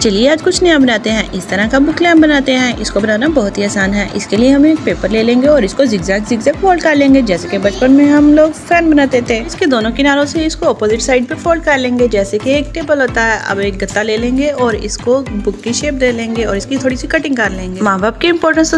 चलिए आज कुछ नया बनाते हैं। इस तरह का बुक लैम्प बनाते हैं। इसको बनाना बहुत ही आसान है। इसके लिए हम एक पेपर ले लेंगे और इसको जिगजैग जिगजैग फोल्ड कर लेंगे। जैसे कि बचपन में हम लोग फ़ैन बनाते थे। इसके दोनों किनारों से इसको अपोजिट साइड पे फोल्ड कर लेंगे। जैसे कि एक टेबल होता है। अब एक गत्ता ले लेंगे और इसको बुक की शेप दे लेंगे और इसकी थोड़ी सी कटिंग कर लेंगे। माँ बाप की इम्पोर्टेंस तो